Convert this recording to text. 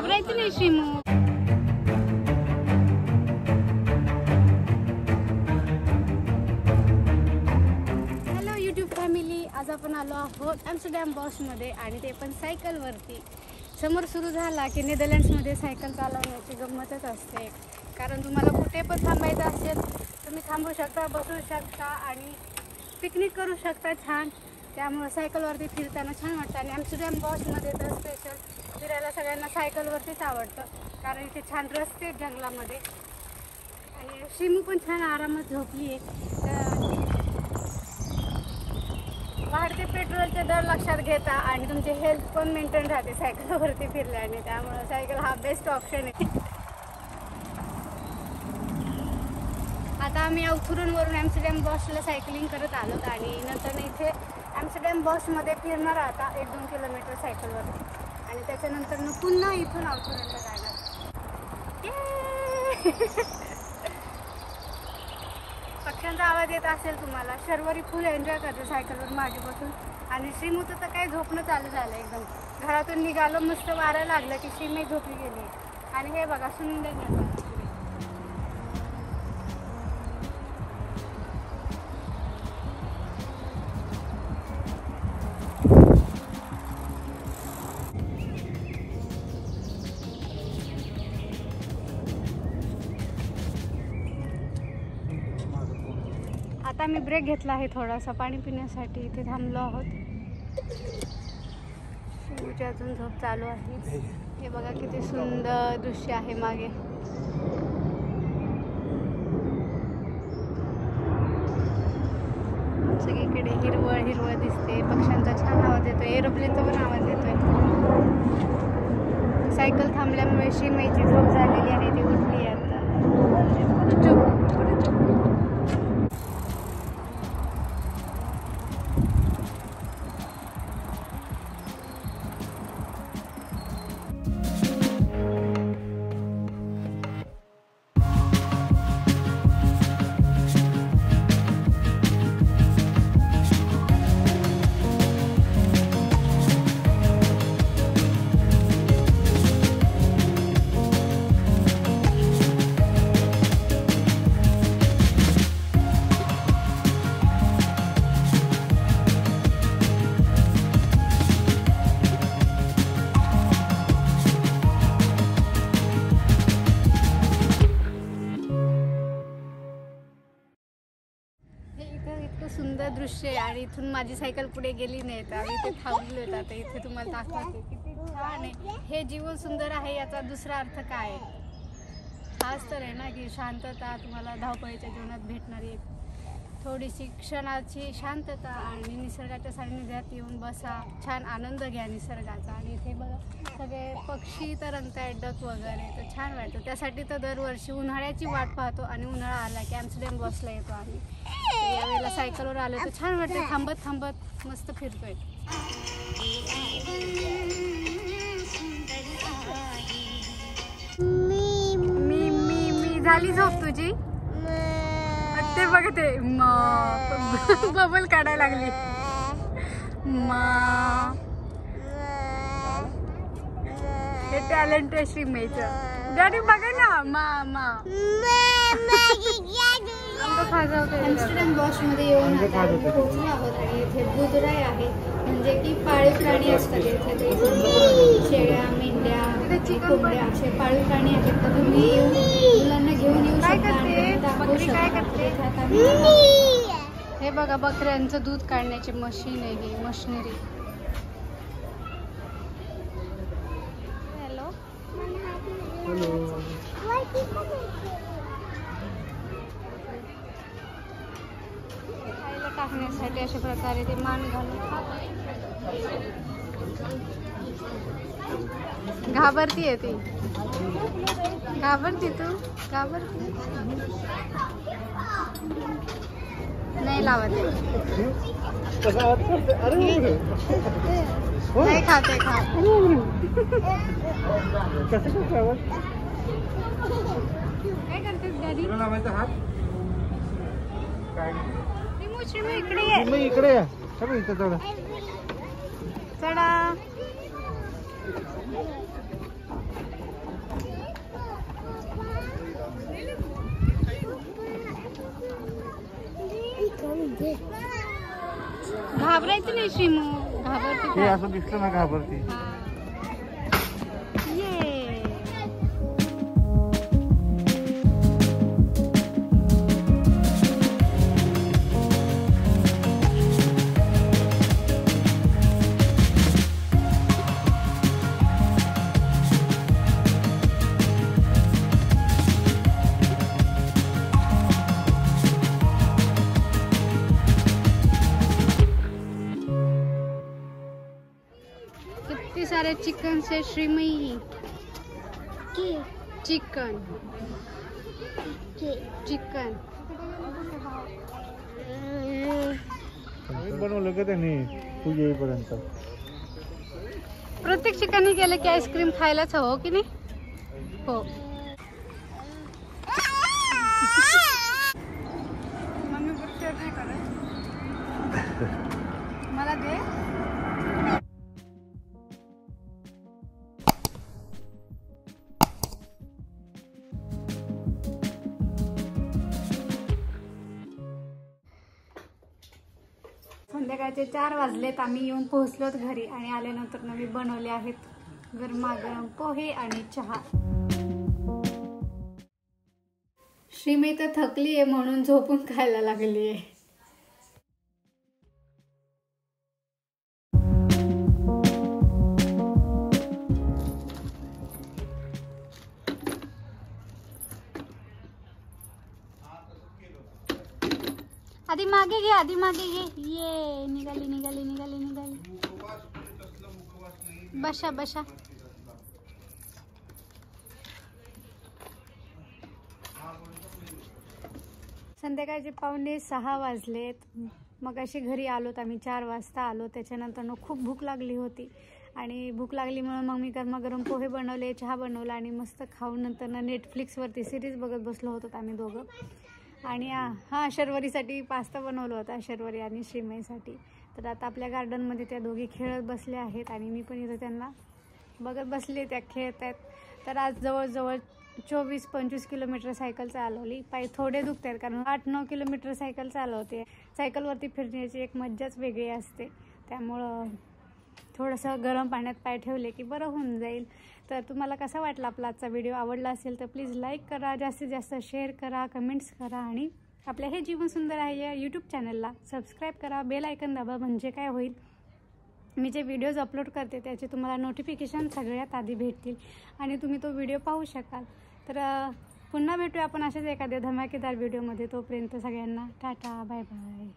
घाबरायचं नाही श्रीमू. Hello YouTube family आज आपण आलो आहोत ॲम्स्टरडॅम बॉसमध्ये आणि ते पण सायकलवरती समोर सुरू झाला की नेदरलँड्समध्ये सायकल चालवण्याची गंमतच असते. कारण तुम्हाला कुठे पण थांबायचं असेल तुम्ही थांबू शकता बसू शकता आणि पिकनिक करू शकता छान. त्यामुळं सायकलवरती फिरताना छान वाटतं. आणि ॲम्स्टरडॅम बॉसमध्ये तर स्पेशल फिरायला सगळ्यांना सायकलवरतीच आवडतं कारण इथे छान रस्ते आहेत जंगलामध्ये. आणि शिमू पण छान आरामात झोपली आहे वाढते पेट्रोलचे दर लक्षात घेता आणि तुमची हेल्थ पण मेंटेन राहते सायकलवरती फिरल्याने. त्यामुळं सायकल हा बेस्ट ऑप्शन आहे. आता आम्ही औथुरूनवरून ॲम्स्टरडॅम बॉसला सायकलिंग करत आलोत आणि नंतर इथे ॲम्स्टरडॅम बॉसमध्ये फिरणार आता एक दोन किलोमीटर सायकलवरती. आणि त्याच्यानंतर पुन्हा इथून औथुरूनला जाणार पक्ष्यांचा आवाज येत असेल तुम्हाला. शर्वरी फुल एन्जॉय करते सायकलवर मागे बसून आणि श्रीमूचं तर काही झोपणं चालू झालं एकदम. घरातून निघालो मस्त वारा लागलं की श्रीमही झोपली गेली. आणि हे बघा सुंदर आता मी ब्रेक घेतला आहे थोडासा पाणी पिण्यासाठी. इथे थांबलो आहोत. शिवची अजून झोप चालू आहे. हे बघा किती सुंदर दृश्य आहे मागे. सगळीकडे हिरवळ हिरवळ दिसते. पक्ष्यांचा छान आवाज येतोय एरोप्लेनचा पण आवाज येतोय. सायकल थांबल्यामुळे शिमेची झोप झालेली आहे. सुंदर दृश्य आहे आणि इथून माझी सायकल पुढे गेली नाही तर आम्ही इथे थांबलो होतो आता इथे तुम्हाला दाखवते किती छान आहे. हे जीवन सुंदर आहे याचा दुसरा अर्थ काय आहे? हाच तर आहे ना की शांतता तुम्हाला धावपळीच्या जीवनात भेटणारी एक थोडीशी क्षणाची शांतता आणि निसर्गाच्या सान्निध्यात येऊन बसा. छान आनंद घ्या निसर्गाचा. आणि इथे बघा सगळे पक्षी तर रंगतायत डक वगैरे. तर छान वाटतं. त्यासाठी तर दरवर्षी उन्हाळ्याची वाट पाहतो आणि उन्हाळा आला की ॲम्स्टरडॅम बसला येतो आम्ही. यावेळेला सायकलवर आलो तर छान वाटतं. थांबत थांबत मस्त फिरतोय. मी मी मी. झाली झोप तुझी? ते बघ ते बबल काढायला लागली. मा. हे टॅलेंट आहे श्रीमेचं. डॅडी बघा ना मा मा. ॲम्स्टरडॅम बॉशमध्ये येऊन आता आम्ही पोहोचलो आहोत आणि इथे बुधराय आहे. म्हणजे की पाळीव प्राणी असतात इथे शेळ्या मेंढ्या कोंबड्या असे पाळीव प्राणी आहेत. तर तुम्ही येऊन मुलांना घेऊन येऊ शकता हे बघा बकऱ्यांचं दूध काढण्याची मशीन आहे ही मशिनरी. हॅलो. खायला टाकण्यासाठी अशा प्रकारे ते मान घालून. घाबरती आहे ती. घाबरती तू? घाबरती? नाही लावत. नाही खाते खा काय करतेस श्रीमू, इकडे इकडे इथं थोडं चढा. घाबरायचं नाही श्रीमू घाबरते असं दिसलं ना घाबरते. चिकन से श्रीमयी चिकन। चिकन। बनवलं का त्यांनी? तू येईपर्यंत. प्रत्येक ठिकाणी गेलं की आईस्क्रीम खायलाच हवं हो की नाही? हो. संध्याकाळचे चार वाजलेत आम्ही येऊन पोहोचलोत घरी आणि आल्यानंतर मी बनवले आहेत गरमागरम पोहे आणि चहा. श्रीमी तर थकली आहे म्हणून झोपून खायला लागली आहे आधी मागे घे आधी मागे घे. ये निघाली निघाली निघाली निघाली. बशा बशा संध्याकाळचे पावणे सहा वाजलेत. मग अशी घरी आलोत आम्ही चार वाजता आलो. त्याच्यानंतर खूप भूक लागली होती. आणि भूक लागली म्हणून मग मी गरमागरम पोहे बनवले चहा बनवला आणि मस्त खाऊन नंतर ना नेटफ्लिक्सवरती सिरीज बघत बसलो होतो आम्ही दोघं. आणि हा शर्वरीसाठी पास्ता बनवला होता शर्वरी आणि श्रीमईसाठी. तर आता आपल्या गार्डनमध्ये त्या दोघी खेळत बसल्या आहेत आणि मी पण इथं त्यांना बघत बसले त्या खेळत आहेत. तर आज जवळजवळ चोवीस पंचवीस किलोमीटर सायकल चालवली. पाय थोडे दुखत आहेत कारण आठ नऊ किलोमीटर सायकल चालवते. सायकलवरती फिरण्याची एक मज्जाच वेगळी असते. त्यामुळं थोडंसं गरम पाण्यात पाय ठेवले की बरं होऊन जाईल. तर तुम्हाला कसा वाटला आपला आजचा व्हिडिओ आवडला असेल तर प्लीज लाईक करा जास्तीत जास्त शेअर करा कमेंट्स करा आणि आपल्या हे जीवन सुंदर आहे या यूट्यूब चॅनलला सबस्क्राईब करा. बेल ऐकन दाबा म्हणजे काय होईल? मी जे व्हिडिओज अपलोड करते त्याचे तुम्हाला नोटिफिकेशन सगळ्यात आधी भेटतील आणि तुम्ही तो व्हिडिओ पाहू शकाल. तर पुन्हा भेटूया आपण अशाच एखाद्या धमाकेदार व्हिडिओमध्ये तोपर्यंत सगळ्यांना टाटा बाय बाय